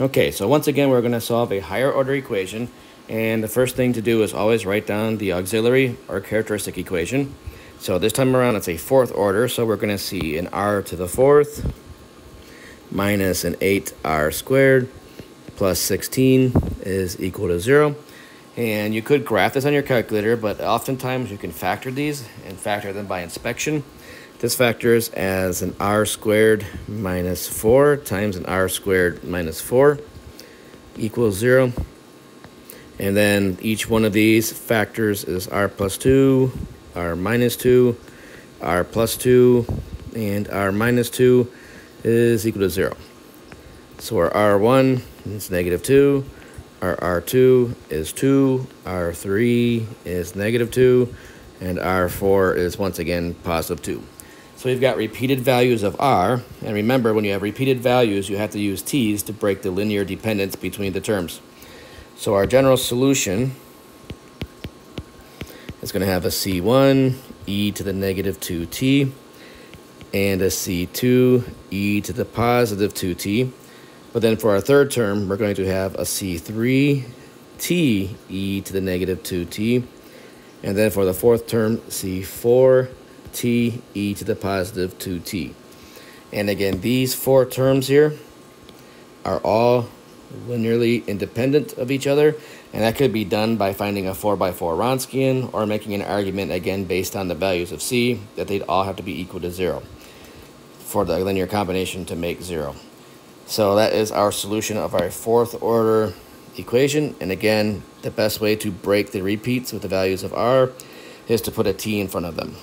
Okay, so once again, we're going to solve a higher order equation. And the first thing to do is always write down the auxiliary or characteristic equation. So this time around, it's a fourth order. So we're going to see an r to the fourth minus an 8r squared plus 16 is equal to 0. And you could graph this on your calculator, but oftentimes you can factor these and factor them by inspection. This factors as an r squared minus 4 times an r squared minus 4 equals 0. And then each one of these factors is r plus 2, r minus 2, r plus 2, and r minus 2 is equal to 0. So our r1 is negative 2, our r2 is 2, r3 is negative 2, and r4 is once again positive 2. So we've got repeated values of r, and remember when you have repeated values you have to use t's to break the linear dependence between the terms. So our general solution is going to have a c1 e to the negative 2t and a c2 e to the positive 2t. But then for our third term, we're going to have a c3 t e to the negative 2t. And then for the fourth term, c4 t e to the positive 2t. And again, these four terms here are all linearly independent of each other. And that could be done by finding a 4 by 4 Wronskian or making an argument, again, based on the values of c, that they'd all have to be equal to 0 for the linear combination to make 0. So that is our solution of our fourth order equation. And again, the best way to break the repeats with the values of r is to put a t in front of them.